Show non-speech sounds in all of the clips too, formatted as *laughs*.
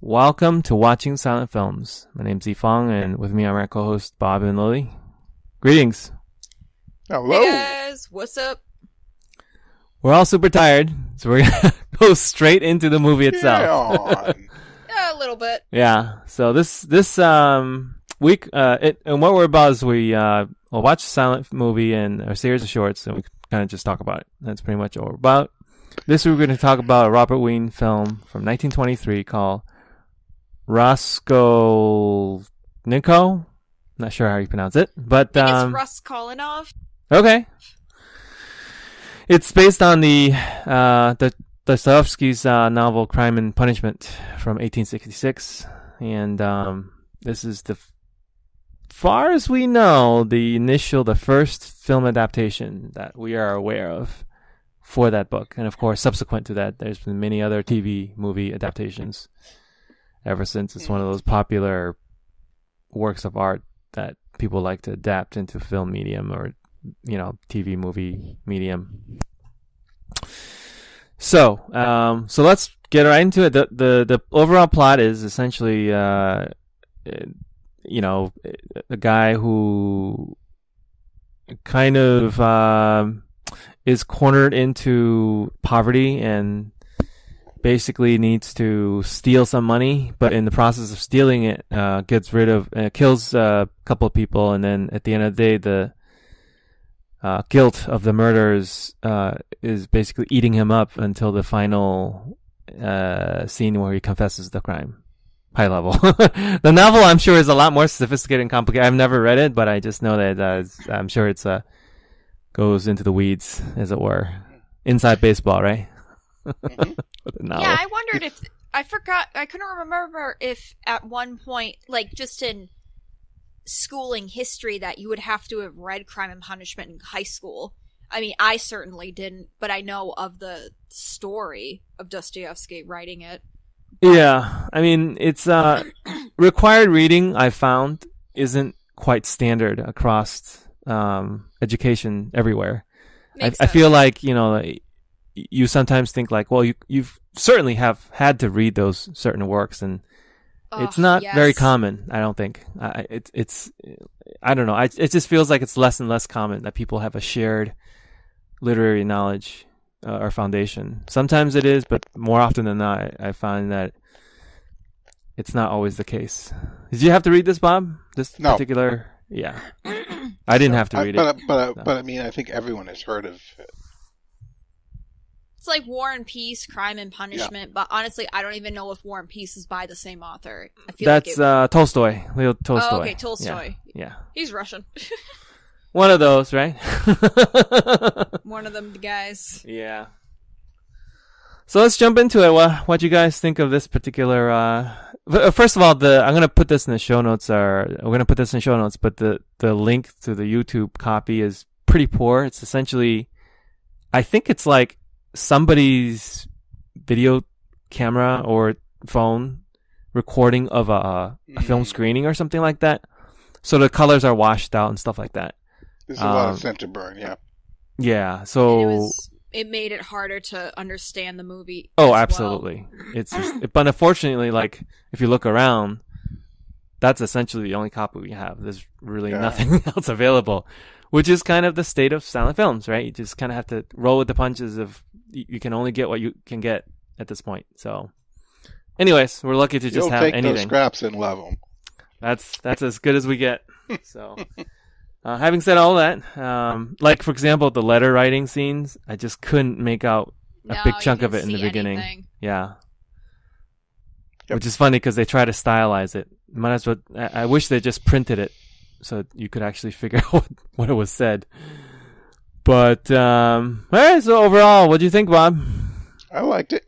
Welcome to Watching Silent Films. My name's Yifeng, and with me are my co-hosts Bob and Lily. Greetings. Hello. Hey guys, what's up? We're all super tired, so we're gonna *laughs* go straight into the movie itself. *laughs* Yeah, a little bit. Yeah. So this this um week uh it, and what we're about is we uh we'll watch a silent movie and a series of shorts and we kind of just talk about it. That's pretty much all we're about. This week we're going to talk about a Robert Wiene film from 1923 called Raskolnikov. Not sure how you pronounce it, but um, it's Russ Kolinov. Okay. It's based on the uh, the Dostoevsky's uh, novel Crime and Punishment from 1866, and um, this is the far as we know the initial, the first film adaptation that we are aware of for that book, and of course, subsequent to that, there's been many other TV movie adaptations ever since. It's one of those popular works of art that people like to adapt into film medium or you know TV movie medium. So, um, so let's get right into it. The the the overall plot is essentially, uh, you know, a guy who kind of um, is cornered into poverty and basically needs to steal some money, but in the process of stealing it, uh, gets rid of, uh, kills a couple of people, and then at the end of the day, the uh, guilt of the murders uh, is basically eating him up until the final uh, scene where he confesses the crime. High level. *laughs* the novel, I'm sure, is a lot more sophisticated and complicated. I've never read it, but I just know that uh, I'm sure it's uh, goes into the weeds, as it were. Inside baseball, right? Mhm. With the novel. Yeah, I wondered if I forgot. I couldn't remember if at one point, like just in schooling history, that you would have to have read Crime and Punishment in high school. I mean, I certainly didn't, but I know of the story of Dostoevsky writing it. Yeah, I mean it's uh *coughs* required reading. I found isn't quite standard across um, education everywhere. I, I feel like you know y- you sometimes think like, well, you you've certainly have had to read those certain works, and it's Ugh, not very common. I don't think. I it's it's I don't know. I it just feels like it's less and less common that people have a shared literary knowledge uh, or foundation. Sometimes it is, but more often than not, I, I find that it's not always the case. Did you have to read this, Bob? This No. particular? Yeah, I didn't have to I- read but, it. But, No. but I mean, I think everyone has heard of it. It's like War and Peace, Crime and Punishment, but honestly, I don't even know if War and Peace is by the same author. I feel That's like uh, Tolstoy, Leo Tolstoy. Oh, okay, Tolstoy. Yeah, yeah. he's Russian. *laughs* one of those, right? *laughs* One of them guys. Yeah. So let's jump into it. What what you guys think of this particular? Uh, uh, first of all, the I'm gonna put this in the show notes. Or we're gonna put this in the show notes, but the the link to the YouTube copy is pretty poor. It's essentially, I think it's like somebody's video camera or phone recording of a, a film Mm. screening or something like that. So the colors are washed out and stuff like that. There's a lot Um, of center burn. Yeah. Yeah. So it was it made it harder to understand the movie. Oh, as well. absolutely. It's just, but unfortunately, like if you look around, that's essentially the only copy we have. There's really Yeah. nothing *laughs* else available, which is kind of the state of silent films, right? You just kind of have to roll with the punches of you, you can only get what you can get at this point. So, anyways, we're lucky to just You'll have take those scraps and love them. That's that's as good as we get. *laughs* So, uh, having said all that, um, like for example, the letter writing scenes, I just couldn't make out a No, big chunk of it in the beginning. anything. Yeah. Yep. Which is funny because they try to stylize it. Might as well. I, I wish they just printed it so you could actually *laughs* figure out what, what it was said. But um, all right. So overall, what do you think, Bob? I liked it.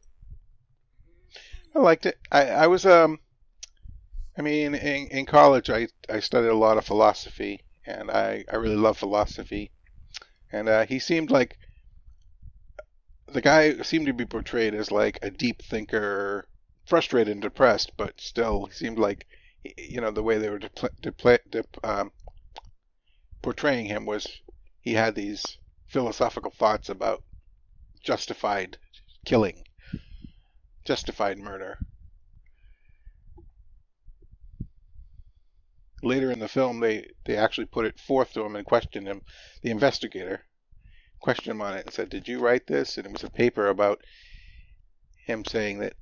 I liked it. I, I was um, I mean, in, in college, I I studied a lot of philosophy, and I I really love philosophy, and uh, he seemed like the guy seemed to be portrayed as like a deep thinker, frustrated and depressed, but still seemed like you know the way they were depl- depl- dep- um, portraying him was he had these philosophical thoughts about justified killing, justified murder. Later in the film, they, they actually put it forth to him and questioned him. The investigator questioned him on it and said, Did you write this? And it was a paper about him saying that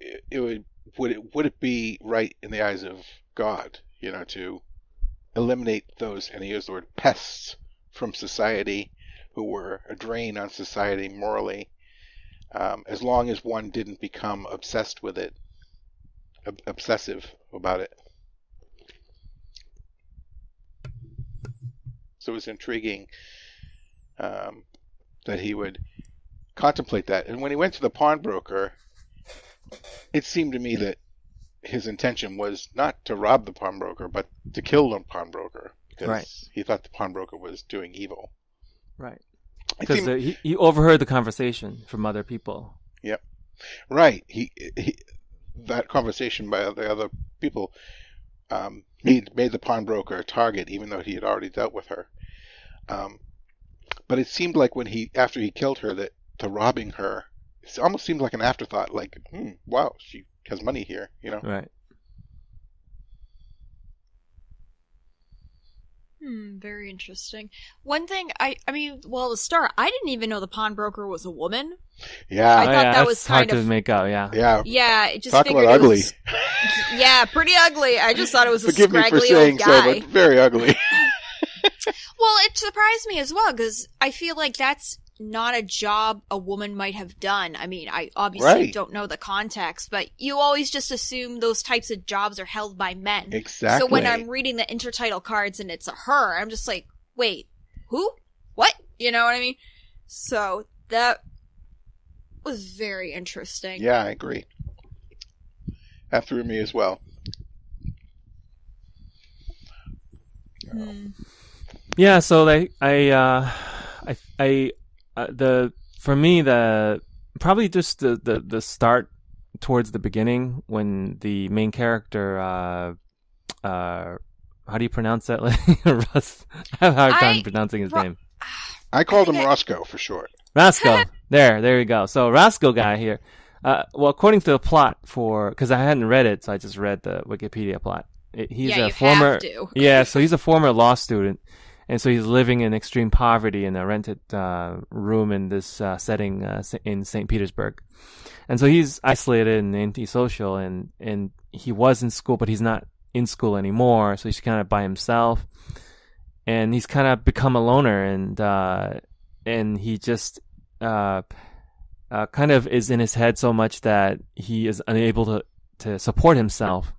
it, it would would it would it be right in the eyes of God, you know, to eliminate those and he used the word pests from society, who were a drain on society morally, um, as long as one didn't become obsessed with it, ob- obsessive about it. So it was intriguing um, that he would contemplate that. And when he went to the pawnbroker, it seemed to me that his intention was not to rob the pawnbroker, but to kill the pawnbroker because Right. he thought the pawnbroker was doing evil. Right. Because seemed- he, he overheard the conversation from other people. Yep. Right, he, he that conversation by the other people um, made made the pawnbroker a target, even though he had already dealt with her. Um, but it seemed like when he after he killed her that to robbing her, it almost seemed like an afterthought. Like, hmm, wow, she has money here, you know. Right. Hmm, very interesting. One thing I I mean, well, to start, I didn't even know the pawnbroker was a woman. Yeah, I thought that that's was hard kind to of- make out. Yeah. yeah. Yeah, it just Talk about it ugly. was yeah, pretty ugly. I just thought it was a Forgive me for saying old so, but very ugly. *laughs* *laughs* Well, it surprised me as well because I feel like that's not a job a woman might have done. I mean, I obviously Right. don't know the context, but you always just assume those types of jobs are held by men. exactly. So when I'm reading the intertitle cards and it's a her, I'm just like, wait, who? What? You know what I mean? So that was very interesting. yeah, I agree. That threw me as well. Hmm. Yeah, so like I, uh, I, I, uh, the for me the probably just the, the the start towards the beginning when the main character, uh, uh, how do you pronounce that? *laughs* Russ, I have a hard time I- pronouncing his Ru- name. I called him I- Roscoe for short. Roscoe. *laughs* there, there we go. So Roscoe guy here. Uh, well, according to the plot for, because I hadn't read it, so I just read the Wikipedia plot. It, he's yeah, a you former, have to. yeah, so he's a former law student, and so he's living in extreme poverty in a rented uh, room in this uh, setting uh, in St. Petersburg, and so he's isolated and antisocial, and and he was in school, but he's not in school anymore, so he's kind of by himself, and he's kind of become a loner, and uh, and he just uh, uh, kind of is in his head so much that he is unable to to support himself,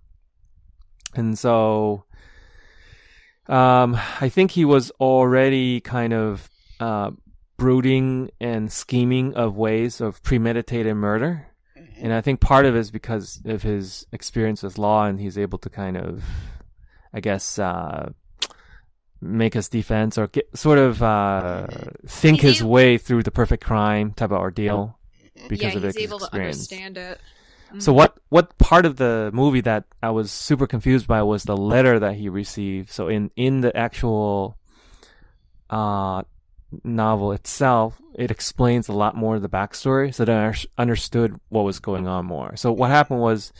and so um, I think he was already kind of uh, brooding and scheming of ways of premeditated murder. And I think part of it is because of his experience with law, and he's able to kind of, I guess, uh, make his defense or get sort of uh, think He's his able- way through the perfect crime type of ordeal because yeah, of he's his able to experience. understand it. So what what part of the movie that I was super confused by was the letter that he received. So in in the actual uh novel itself, it explains a lot more of the backstory, so that I understood what was going on more. So what happened was,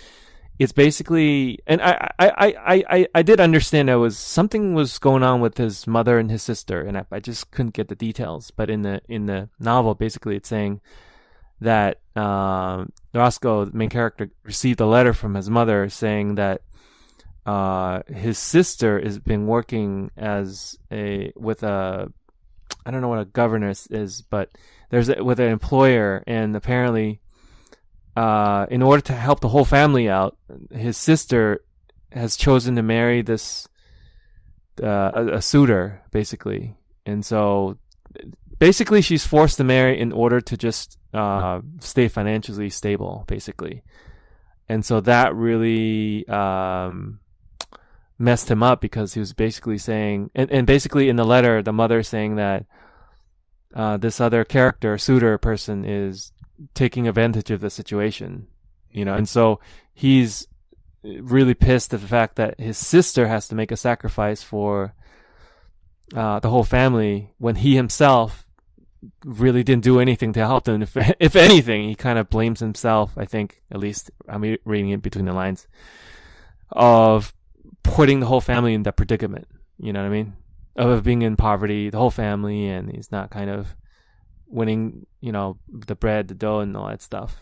it's basically, and I I I I I, did understand there was something was going on with his mother and his sister, and I, I just couldn't get the details. But in the in the novel, basically, it's saying that um, Roscoe, the main character, received a letter from his mother saying that uh, his sister has been working as a with a I don't know what a governess is, but there's a, with an employer, and apparently, uh, in order to help the whole family out, his sister has chosen to marry this uh, a, a suitor, basically, and so basically she's forced to marry in order to just uh, stay financially stable, basically. And so that really um, messed him up because he was basically saying, and, and basically in the letter, the mother saying that uh, this other character, suitor person, is taking advantage of the situation, you know, and so he's really pissed at the fact that his sister has to make a sacrifice for uh, the whole family when he himself really didn't do anything to help them. If, *laughs* if anything, he kind of blames himself, I think, at least I'm reading it between the lines, of putting the whole family in that predicament. You know what I mean? Of being in poverty, the whole family, and he's not kind of winning, you know, the bread, the dough, and all that stuff.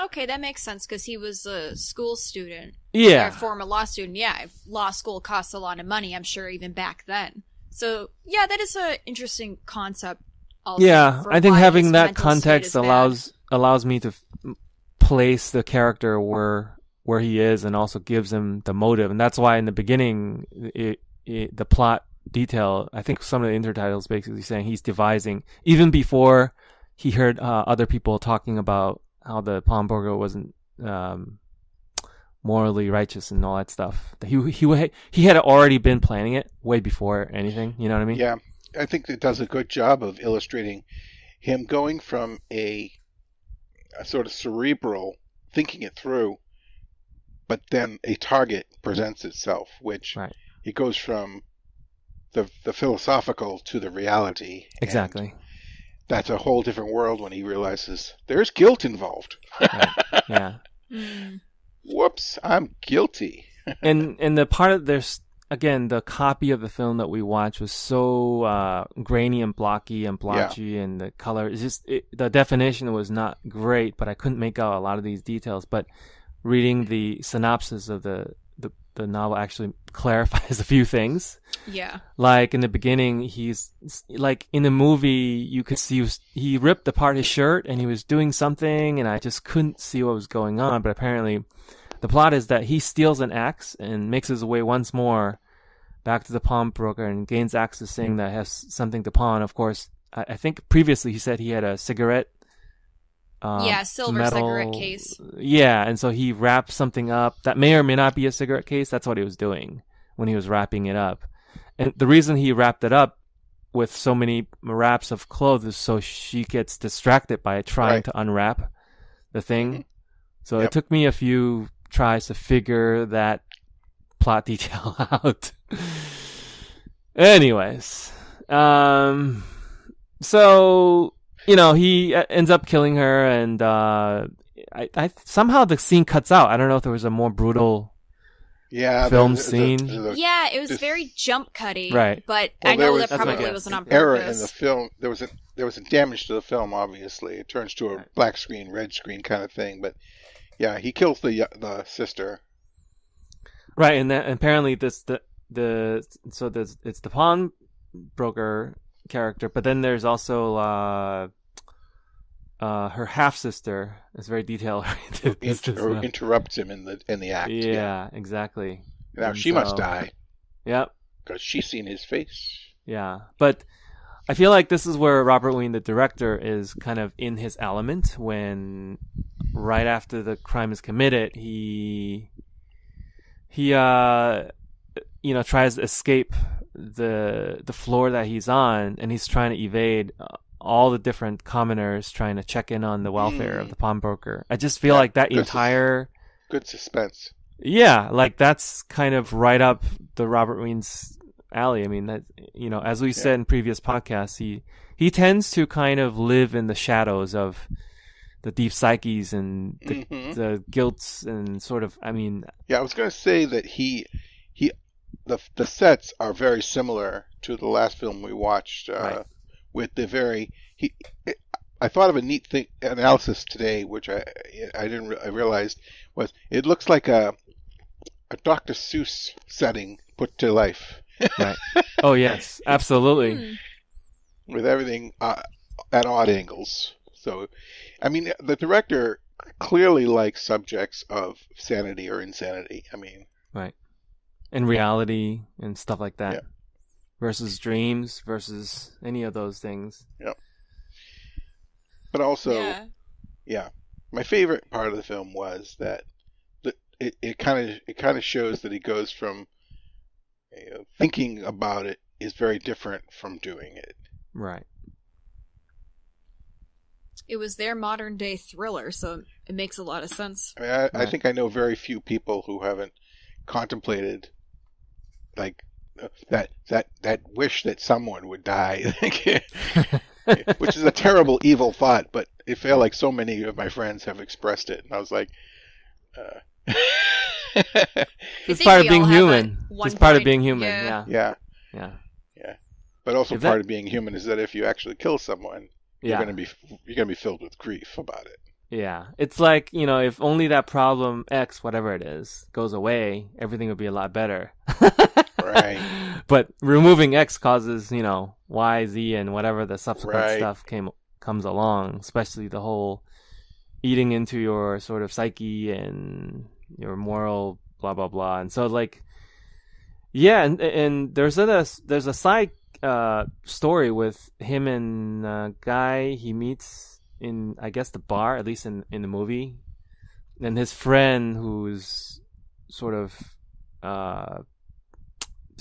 Okay, that makes sense because he was a school student. Yeah, Or a former law student. Yeah, law school costs a lot of money, I'm sure even back then. So yeah, that is an interesting concept. Also yeah. I think having that context is bad. allows allows me to f- place the character where where he is, and also gives him the motive, and that's why in the beginning, it, it, the plot detail. I think some of the intertitles basically saying he's devising even before he heard uh, other people talking about how the pawnbroker wasn't um, morally righteous and all that stuff. He he he had already been planning it way before anything. You know what I mean? Yeah, I think it does a good job of illustrating him going from a, a sort of cerebral thinking it through, but then a target presents itself, which Right. he goes from the the philosophical to the reality. Exactly. that's a whole different world when he realizes there's guilt involved. *laughs* Yeah. Mm. Whoops, I'm guilty. *laughs* and and the part of there's again the copy of the film that we watched was so uh, grainy and blocky and blotchy, and the color is just it, the definition was not great, but I couldn't make out a lot of these details. But reading the synopsis of the the, the novel actually *laughs* clarifies a few things. Yeah. Like in the beginning, he's like in the movie, you could see he, was, he ripped apart his shirt and he was doing something, and I just couldn't see what was going on. But apparently, the plot is that he steals an axe and makes his way once more back to the pawnbroker and gains access, saying hmm. that has something to pawn. Of course, I, I think previously he said he had a cigarette. Um, Yeah, silver metal- cigarette case. Yeah, and so he wrapped something up that may or may not be a cigarette case. That's what he was doing when he was wrapping it up. And the reason he wrapped it up with so many wraps of clothes is so she gets distracted by trying Right. to unwrap the thing. Mhm. So Yep. it took me a few tries to figure that plot *laughs* detail out. Anyways, um, so you know he uh, ends up killing her, and uh, I, I somehow the scene cuts out. I don't know if there was a more brutal, Yeah, Film there's- scene. there's a- there's Yeah, it was this- very jump cutty. Right. But Well, I know was- that probably I wasn't on error purpose. in the film. There was a there was a damage to the film. Obviously, it turns to a Right. black screen, red screen kind of thing. But yeah, he kills the the sister. right? And that apparently this the the so there's it's the pawnbroker character, but then there's also uh, uh, her half sister. It's very detail oriented. *laughs* Inter- interrupts him in the in the act. yeah, exactly. Now And she must die *laughs* Yep. because she's seen his face. Yeah, but I feel like this is where Robert Wayne, the director, is kind of in his element when right after the crime is committed, he he uh you know tries to escape the the floor that he's on, and he's trying to evade uh, all the different commoners trying to check in on the welfare of Mm. the pawnbroker. I just feel Yeah, like that is- entire Good suspense. yeah, like that's kind of right up the Robert Wayne's alley. I mean, that you know, as we said in previous podcasts, he he tends to kind of live in the shadows of the deep psyches and the, Mhm. the guilts and sort of. I mean, Yeah, I was going to say that he he the the sets are very similar to the last film we watched. Uh, Right. With the very he. It, I thought of a neat thing analysis today, which I I didn't re- I realized was it looks like a a Dr. Seuss setting put to life right. oh yes, *laughs* absolutely. Hmm. with everything uh, at odd angles. So, I mean, the director clearly likes subjects of sanity or insanity. I mean, And reality and stuff like that. Yeah. Versus dreams versus any of those things. Yep. but also, yeah. yeah, my favorite part of the film was that it it kind of it kind of shows that he goes from you know, thinking about it is very different from doing it. Right. It was their modern day thriller, so it makes a lot of sense. I mean, I, I think I know very few people who haven't contemplated like uh, that that that wish that someone would die, *laughs* *laughs* which is a terrible, evil thought. But it felt like so many of my friends have expressed it, and I was like, uh, *laughs* it's part of being human. a one It's part of being human. yeah. Yeah, Yeah, yeah, but also If that- part of being human is that if you actually kill someone, you're gonna be you're gonna be filled with grief about it. Yeah, it's like you know, if only that problem X, whatever it is, goes away, everything would be a lot better. Right. *laughs* But removing X causes you know Y, Z, and whatever the subsequent Right. stuff came comes along, especially the whole eating into your sort of psyche and your moral blah blah blah. And so like, yeah, and and there's a there's a side uh, story with him and a guy he meets in I guess the bar, at least in in the movie, and his friend who's sort of uh,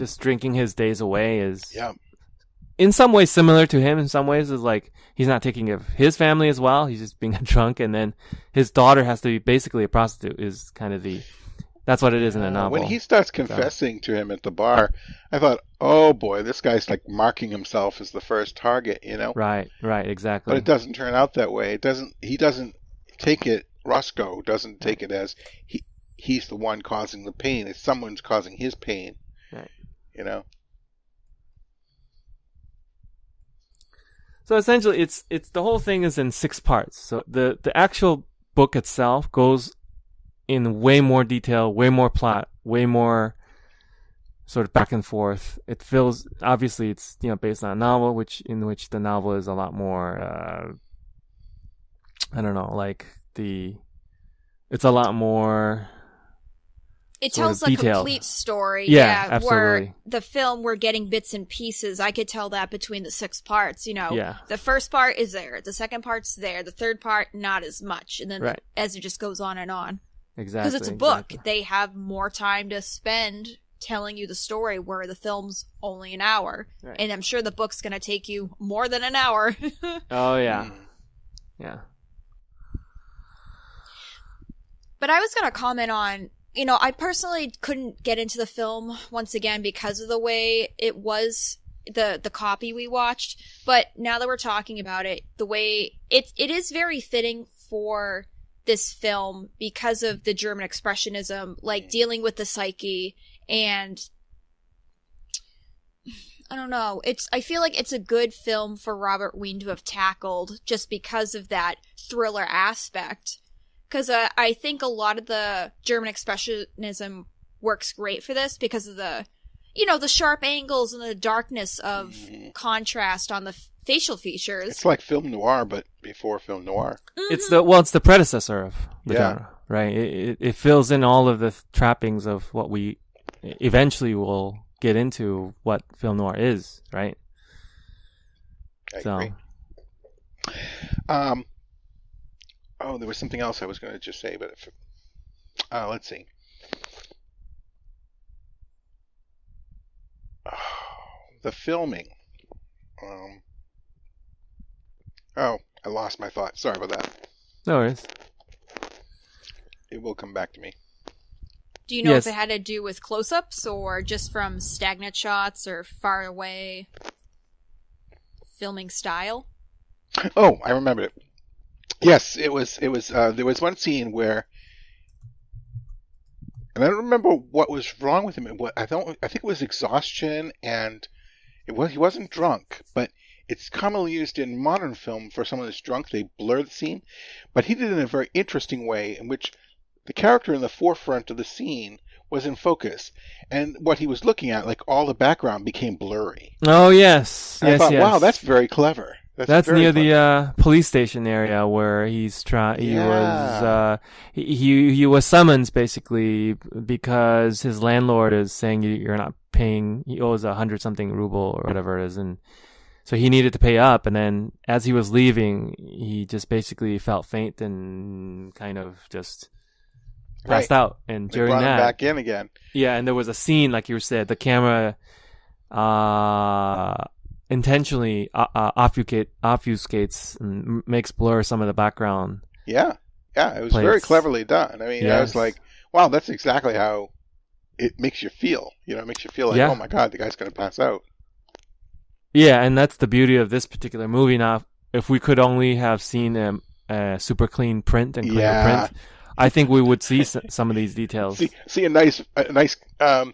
just drinking his days away is Yeah. in some ways similar to him. In some ways, is like he's not taking care of his family as well. He's just being a *laughs* drunk, and then his daughter has to be basically a prostitute. Is kind of the that's what it is in Uh, novel. When he starts confessing to him at the bar, I thought, oh boy, this guy's like marking himself as the first target, you know. Right, right, exactly. But it doesn't turn out that way. It doesn't. He doesn't take it. Roscoe doesn't take it as he he's the one causing the pain. It's someone's causing his pain. You know. So essentially, it's it's the whole thing is in six parts. So the the actual book itself goes in way more detail, way more plot, way more sort of back and forth. It feels obviously it's you know based on a novel, which in which the novel is a lot more. Uh, I don't know, like the. It's a lot more. It tells of a detailed. complete story. Yeah, Where absolutely. the film, we're getting bits and pieces. I could tell that between the six parts. You know, Yeah. the first part is there, the second part's there, the third part not as much, and then Right. as it just goes on and on. Exactly. Because it's a book, exactly. they have more time to spend telling you the story. Where the film's only an hour, Right. and I'm sure the book's going to take you more than an hour. *laughs* Oh yeah, Mm. yeah. But I was going to comment on, you know, I personally couldn't get into the film once again because of the way it was the the copy we watched. But now that we're talking about it, the way it it is very fitting for this film because of the German expressionism, like dealing with the psyche and I don't know. It's I feel like it's a good film for Robert Wiene to have tackled just because of that thriller aspect. Because uh, I think a lot of the German expressionism works great for this because of the, you know, the sharp angles and the darkness of Mhm. contrast on the f- facial features. It's like film noir, but before film noir. It's the well, it's the predecessor of the Yeah. genre, right? It, it, it fills in all of the trappings of what we eventually will get into what film noir is, right? I so, agree. Um. Oh, there was something else I was going to just say, but if, uh, let's see. *sighs* the filming. Um. Oh, I lost my thought. Sorry about that. no worries. It will come back to me. Do you know Yes. if it had to do with close-ups or just from stagnant shots or far away filming style? Oh, I remember it. Yes, it was. It was. Uh, there was one scene where, and I don't remember what was wrong with him. It wa- I don't. I think it was exhaustion, and it was. He wasn't drunk, but it's commonly used in modern film for someone that's drunk. They blur the scene, but he did it in a very interesting way, in which the character in the forefront of the scene was in focus, and what he was looking at, like all the background, became blurry. Oh yes, And yes, I thought, yes. wow, that's very clever. That's, That's near the uh, police station area where he's trying. He Yeah. was uh, he, he was summoned basically because his landlord is saying you- you're not paying. He owes a hundred something ruble or whatever it is, and so he needed to pay up. And then as he was leaving, he just basically felt faint and kind of just passed Right. out. And They during that, back in again. yeah, and there was a scene, like you said, the camera uh, intentionally uh, uh, obfuscate, obfuscates and makes blur some of the background. Yeah, yeah, it was very cleverly done. I mean, I was like, wow, that's exactly how it makes you feel. You know, it makes you feel like, Yeah. oh my god, the guy's going to pass out. Yeah, and that's the beauty of this particular movie. Now, if we could only have seen a, a super clean print and clear Yeah. print, I think we would see some of these details. See, see a nice, a nice um,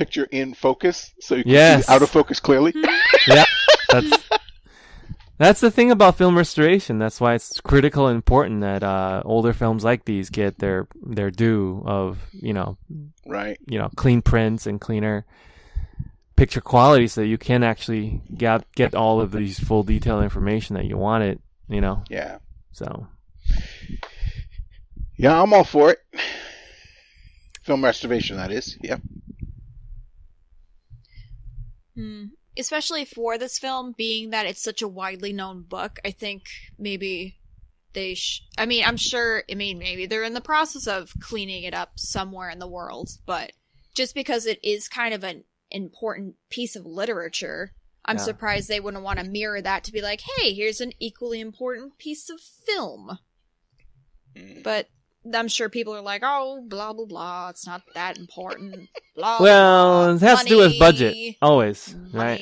picture in focus, so you can Yes. see out of focus clearly. *laughs* yeah, that's that's the thing about film restoration. That's why it's critical and important that uh, older films like these get their their due of you know right. you know clean prints and cleaner picture quality, so that you can actually get get all of these full detail information that you wanted. You know, Yeah. so Yeah, I'm all for it. Film restoration, that is. Yep. Hmm. Especially for this film, being that it's such a widely known book, I think maybe they sh- I mean, I'm sure, I mean, maybe they're in the process of cleaning it up somewhere in the world, but just because it is kind of an important piece of literature, I'm Yeah. surprised they wouldn't want to mirror that to be like, hey, here's an equally important piece of film. Mm. But I'm sure people are like, oh, blah, blah, blah, it's not that important. *laughs* Blah, well, blah, it has to do with budget money, always, right?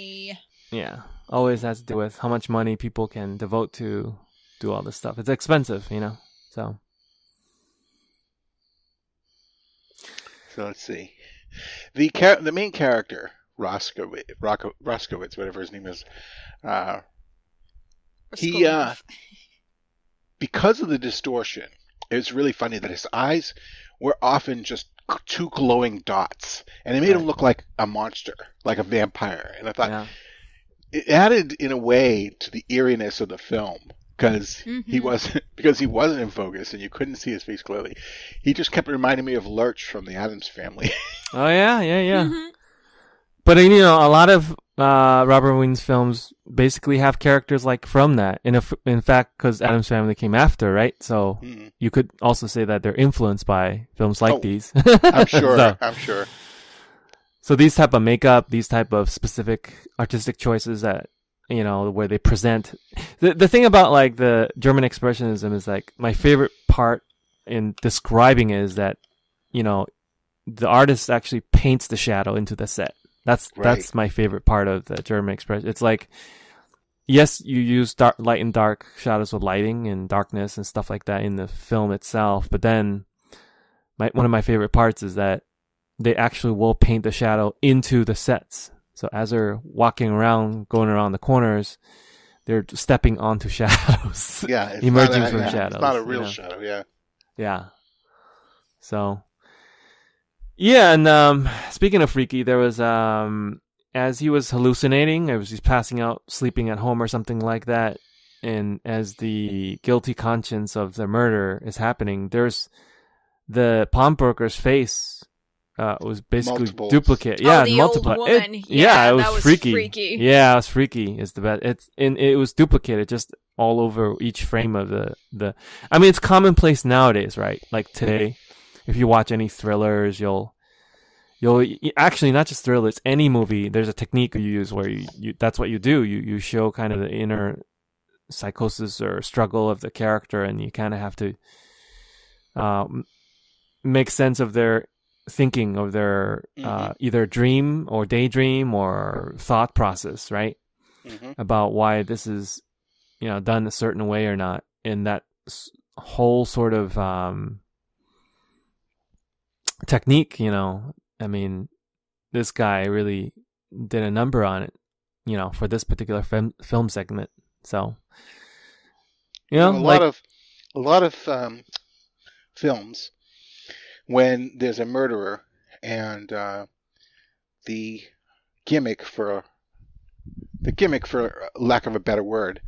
Yeah, always has to do with how much money people can devote to do all this stuff. It's expensive, you know. So So let's see. The char- the main character, Roskowitz, Rocko- Roskowitz, whatever his name is, uh, He, uh, because of the distortion, it was really funny that his eyes were often just two glowing dots, and it made him look like a monster, like a vampire. And I thought yeah, it added, in a way, to the eeriness of the film because he Mhm. wasn't *laughs* because he wasn't in focus and you couldn't see his face clearly. He just kept reminding me of Lurch from the Addams Family. *laughs* oh yeah, yeah, yeah. Mhm. But you know, a lot of uh, Robert Wiene's films basically have characters like from that. In a f in fact, because Addams Family came after, right? So Mm, you could also say that they're influenced by films like Oh, these. I'm *laughs* sure. so, I'm sure. so these type of makeup, these type of specific artistic choices that you know where they present the the thing about like the German expressionism is like my favorite part in describing it is that you know the artist actually paints the shadow into the set. That's Right. that's my favorite part of the German expression. It's like yes, you use dark light and dark shadows with lighting and darkness and stuff like that in the film itself, but then my one of my favorite parts is that they actually will paint the shadow into the sets. So as they're walking around, going around the corners, they're stepping onto *laughs* shadows. Yeah, it's Emerging a, from yeah, shadows, It's not a you real know. shadow. Yeah. Yeah. So yeah, and um speaking of freaky, there was um as he was hallucinating, it was he's passing out, sleeping at home or something like that, and as the guilty conscience of the murder is happening, there's the pawnbroker's face uh was basically Multiples. duplicate. Oh, Yeah, the multiply. old It- yeah, Yeah, it was, that was freaky. freaky. Yeah, it was freaky. Is the best. It's and it was duplicated just all over each frame of the the. I mean, it's commonplace nowadays, right? Like today, if you watch any thrillers, you'll you'll actually not just thrillers, any movie. There's a technique you use where you, you that's what you do. You you show kind of the inner psychosis or struggle of the character, and you kind of have to um, make sense of their thinking of their uh, either dream or daydream or thought process, right? hmm About why this is, you know, done a certain way or not. And that whole sort of um, technique, you know, I mean, this guy really did a number on it, you know, for this particular film film segment. So, you know, a like, lot of a lot of um, films when there's a murderer and uh, the gimmick for the gimmick for lack of a better word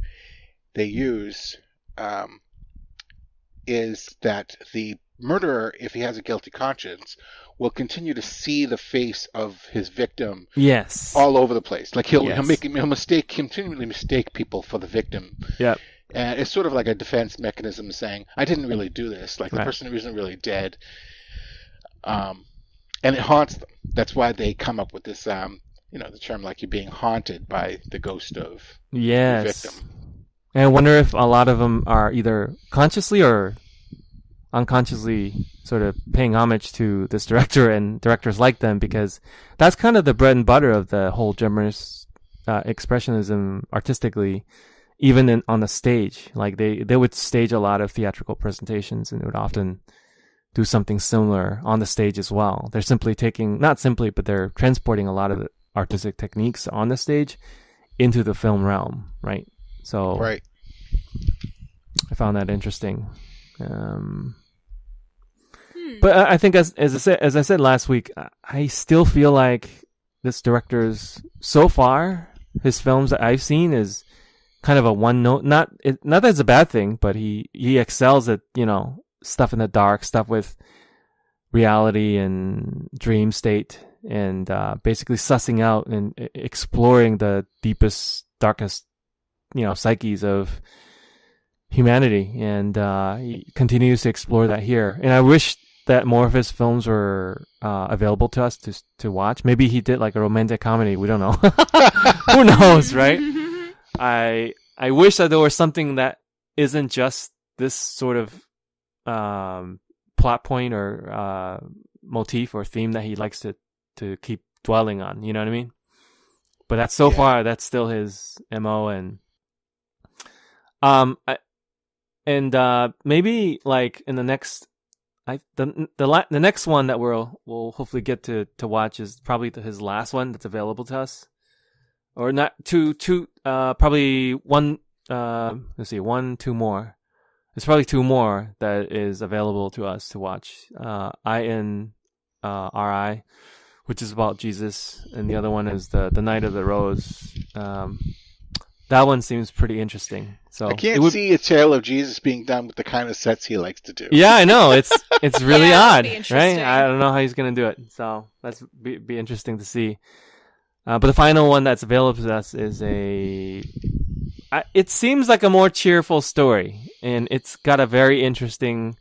they use um, is that the murderer if he has a guilty conscience will continue to see the face of his victim yes, all over the place like he'll, he'll make he'll mistake continually mistake people for the victim Yep. and it's sort of like a defense mechanism saying, I didn't really do this. Like the Right. person who isn't really dead. Um, and it haunts them. That's why they come up with this, um, you know, the term like you're being haunted by the ghost of the yes. victim. And I wonder if a lot of them are either consciously or unconsciously sort of paying homage to this director and directors like them because that's kind of the bread and butter of the whole German uh, expressionism artistically even in, on the stage. Like they, they would stage a lot of theatrical presentations and they would often do something similar on the stage as well. They're simply taking, not simply, but they're transporting a lot of the artistic techniques on the stage into the film realm, right? So Right. I found that interesting. Um, Hmm. but I I think as as I said as I said last week, I- I still feel like this director's so far his films that I've seen is kind of a one note. Not it, not that it's a bad thing, but he he excels at you know stuff in the dark, stuff with reality and dream state, and uh, basically sussing out and exploring the deepest, darkest you know psyches of humanity, and uh, he continues to explore that here. And I wish that more of his films were uh, available to us to to watch. Maybe he did like a romantic comedy. We don't know. *laughs* Who knows, right? *laughs* I I wish that there was something that isn't just this sort of um, plot point or uh, motif or theme that he likes to to keep dwelling on. You know what I mean? But that's so Yeah. far that's still his mo and um I, and uh maybe like in the next I the the la- the next one that we'll we'll hopefully get to to watch is probably his last one that's available to us. Or not two two uh probably one uh let's see one two more. There's probably two more that is available to us to watch. Uh i n uh ri which is about jesus. And the other one is the the night of the rose. Um that one seems pretty interesting so I can't it would- see a tale of Jesus being done with the kind of sets he likes to do. yeah i know it's *laughs* it's really Yeah, odd right i don't know how he's gonna do it so that's be, be interesting to see uh, but the final one that's available to us is a. I, it seems like a more cheerful story, and it's got a very interesting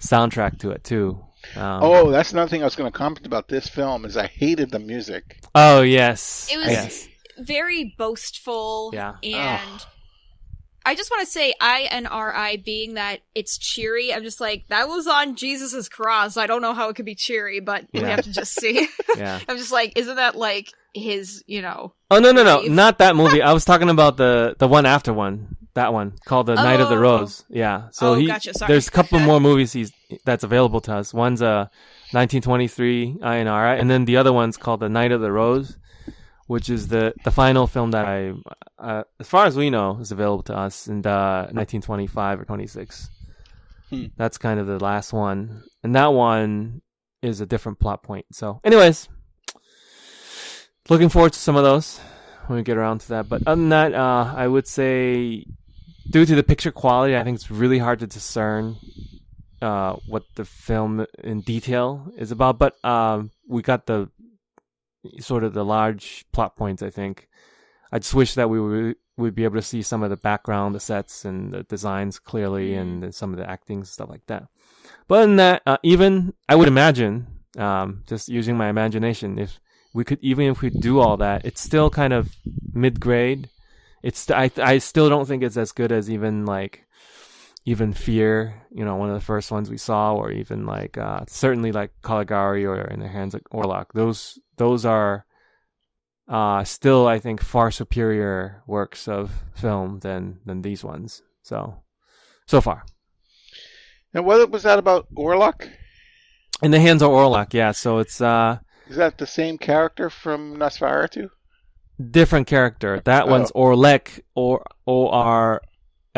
soundtrack to it too. Um, Oh, that's another thing I was going to comment about this film is I hated the music. oh yes, It was yes, very boastful. Yeah. And I just want to say INRI being that it's cheery, I'm just like, that was on Jesus' cross. I don't know how it could be cheery, but we have to just see. *laughs* yeah. *laughs* I'm just like, isn't that like his, you know? Oh no no no, not that movie. I was talking about the the one after one. That one called the Night of the Oh. Rose. Yeah. So Oh, he gotcha, sorry. there's a couple *laughs* more movies he's that's available to us. One's uh, a 1923 INR, and then the other one's called the Night of the Rose, which is the the final film that I, uh, as far as we know, is available to us in uh, 1925 or 26. Hmm. That's kind of the last one, and that one is a different plot point. So, anyways, looking forward to some of those when we get around to that. But other than that, uh, I would say, due to the picture quality, I think it's really hard to discern uh, what the film in detail is about. But um, we got the sort of the large plot points. I think. I just wish that we would would be able to see some of the background, the sets, and the designs clearly, and the- some of the acting stuff like that. But than that, uh, even I would imagine, um, just using my imagination, if we could even if we do all that, it's still kind of mid grade. It's I I still don't think it's as good as even like even Fear, you know, one of the first ones we saw, or even like uh, certainly like Caligari or In the Hands of Orlac. Those those are uh, still I think far superior works of film than than these ones. So so far. And what was that about Orlac? In the hands of Orlac, yeah. So it's uh Is that the same character from Nosferatu? different character. That Oh. one's Orlek or O R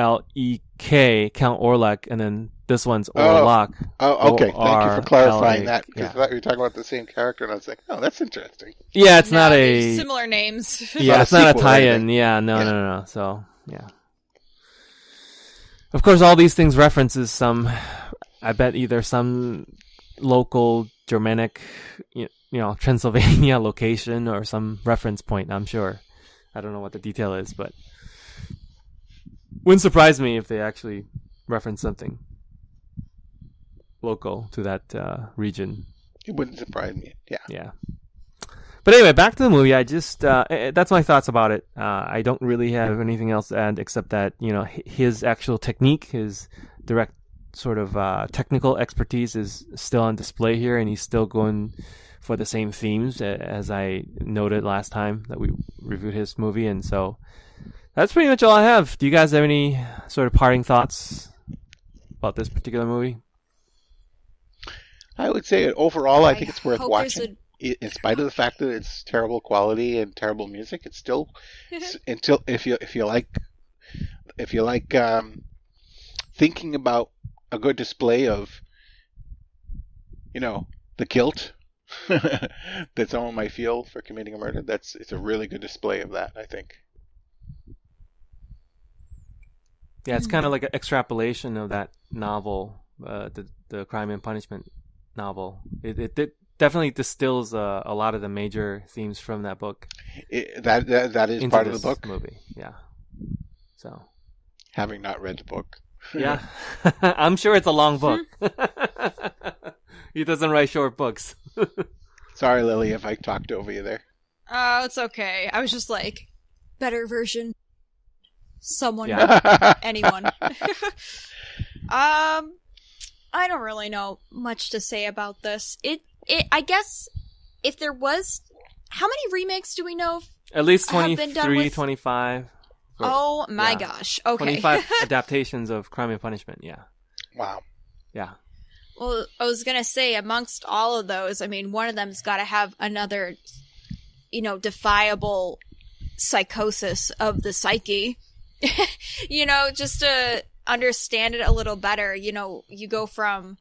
L E K, Count Orlek, and then this one's Oh. Orlac. Oh, okay. Thank you for clarifying that because yeah. I thought you were talking about the same character, and I was like, oh, that's interesting. Yeah, it's No, not a similar names. yeah, not a it's not a sequel or tie-in. Yeah, no, Yeah. no, no, no. So yeah. Of course, all these things references some. I bet either some local Germanic, you you know, Transylvania *laughs* location or some reference point. I'm sure. I don't know what the detail is, but wouldn't surprise me if they actually reference something local to that uh, region. It wouldn't surprise me. Yeah. Yeah. But anyway, back to the movie. I just uh, eh, that's my thoughts about it. Uh, I don't really have anything else to add except that you know his actual technique, his direct sort of uh, technical expertise is still on display here, and he's still going for the same themes as I noted last time that we reviewed his movie, and so that's pretty much all I have. Do you guys have any sort of parting thoughts about this particular movie? I would say overall, I, I think it's worth watching. there's In spite of the fact that it's terrible quality and terrible music, it's still *laughs* s- until if you if you like if you like um, thinking about a good display of you know the guilt *laughs* that someone might feel for committing a murder. That's it's a really good display of that. I think. Yeah, it's kind of like an extrapolation of that novel, uh, the the Crime and Punishment novel. It it, it definitely distills uh, a lot of the major themes from that book It, that, that that is into part of the book. movie. Yeah. So Having not read the book. *laughs* yeah, *laughs* I'm sure it's a long book. *laughs* he doesn't write short books. Sorry, Lily, if I talked over you there. Oh, it's okay. I was just like, better version. Someone, Yeah. *laughs* anyone. *laughs* um, I don't really know much to say about this. It, it, I guess, if there was, how many remakes do we know? Of? At least Have been done 23, with- 25. or Oh my yeah. gosh. Okay. 25 *laughs* adaptations of Crime and Punishment. Yeah. wow. Yeah. Well, I was gonna say, amongst all of those, I mean, one of them's got to have another, you know, defiable psychosis of the psyche. *laughs* you know, just to understand it a little better. You know, you go from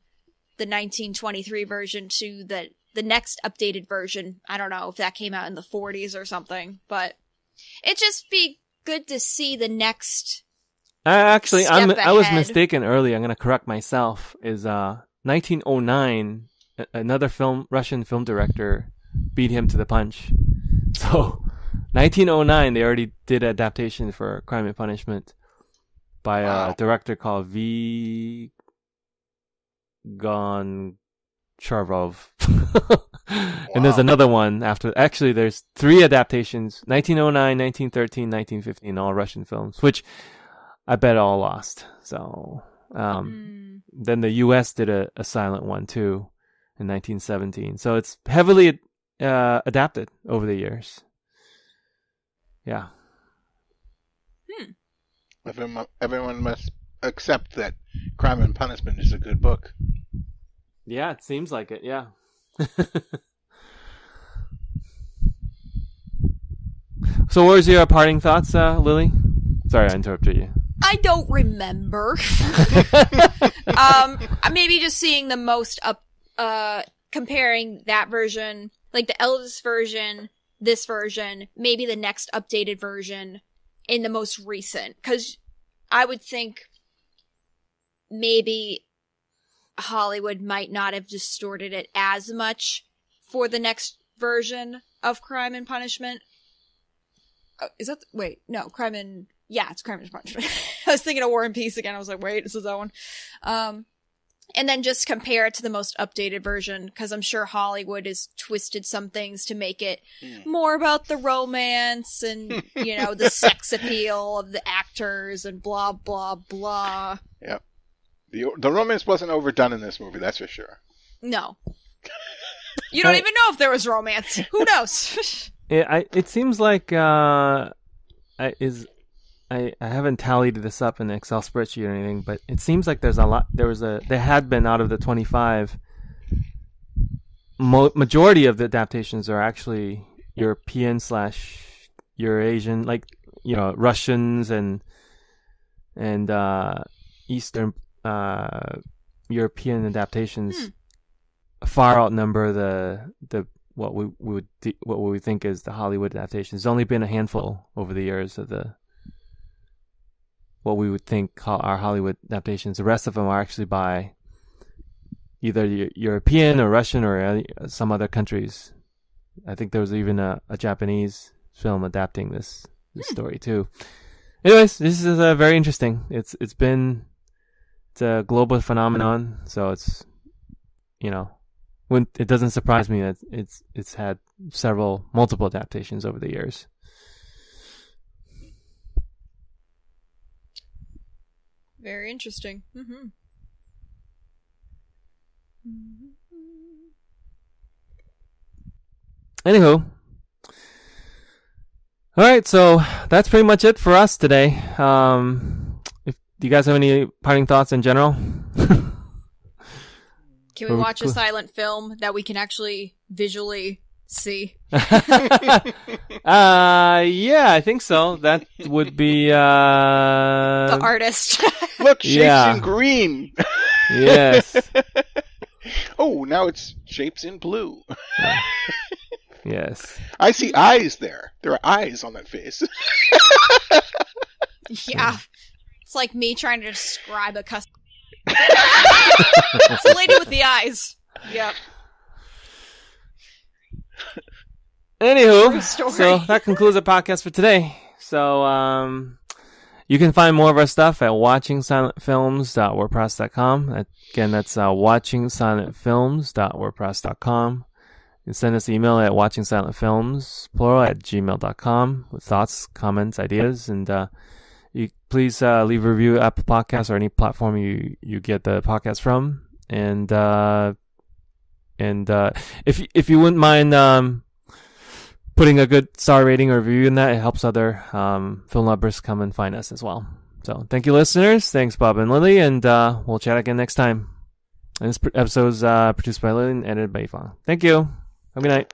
the 1923 version to the the next updated version. I don't know if that came out in the 40s or something, but it just be good to see the next. I actually, I'm, Step I was mistaken earlier. I'm going to correct myself. Is uh 1909, another film, Russian film director beat him to the punch. *laughs* So 1909, they already did adaptation for Crime and Punishment by a director called V. Goncharov. *laughs* and there's another one after. Actually, there's three adaptations: 1909, 1913, 1915, all Russian films, which I bet all lost. So um, Mm, then the U.S. did a, a silent one too in 1917. So it's heavily uh, adapted over the years. Yeah. Everyone, everyone must accept that Crime and Punishment is a good book. Yeah, it seems like it. Yeah. *laughs* so, what was your parting thoughts, uh, Lily? Sorry, I interrupted you. I don't remember. *laughs* *laughs* um, maybe just seeing the most up, uh, comparing that version, like the eldest version, this version, maybe the next updated version, in the most recent. Because I would think maybe Hollywood might not have distorted it as much for the next version of Crime and Punishment. Uh, is that wait? No, Crime and yeah, it's Crime and Punishment. *laughs* I was thinking of War and Peace again. I was like, wait, this is that one. Um, and then just compare it to the most updated version because I'm sure Hollywood has twisted some things to make it Hmm. more about the romance and *laughs* you know the sex appeal of the actors and blah blah blah. Yep. The, the romance wasn't overdone in this movie, that's for sure. No, you don't even know if there was romance. Who knows? *laughs* It, I, it seems like uh, is I, I haven't tallied this up in an Excel spreadsheet or anything, but it seems like there's a lot. There was a there had been out of the 25. Mo- majority of the adaptations are actually European slash Eurasian, like you know Russians and and uh, Eastern uh, European adaptations Hmm. far outnumber the the what we, we would de- what we think is the Hollywood adaptations. There's only been a handful over the years of the what we would think are Hollywood adaptations. The rest of them are actually by either European or Russian or uh, some other countries. I think there was even a, a Japanese film adapting this, this story too. Anyways, this is uh, very interesting. It's it's been it's a global phenomenon, so it's you know when it doesn't surprise me that it's it's had several multiple adaptations over the years. Very interesting. Mm-hmm. Anywho, All right, so that's pretty much it for us today. Um, if do you guys have any parting thoughts in general? Can we watch a silent film that we can actually visually see? *laughs* uh, yeah, I think so. That would be uh, The artist. *laughs* Look, shapes Yeah. in green. *laughs* yes, oh, now it's shapes in blue. yes. I see eyes there. There are eyes on that face. yeah. It's like me trying to describe a custom. it's the lady with the eyes. Yep. Anywho, so that concludes our podcast for today. So, um, you can find more of our stuff at watchingsilentfilms.wordpress.com. Again, that's uh, watchingsilentfilms.wordpress.com. Can send us an email at watchingsilentfilms, plural, at gmail.com with thoughts, comments, ideas, and uh, you please uh, leave a review at Apple Podcasts or any platform you, you get the podcast from. And uh, and uh, if if you wouldn't mind um, putting a good star rating or review in that, it helps other um, film lovers come and find us as well. So thank you, listeners. Thanks, Bob and Lily, and uh, we'll chat again next time. And this episode is uh, produced by Lily and edited by Yvonne. Thank you. Have a good night.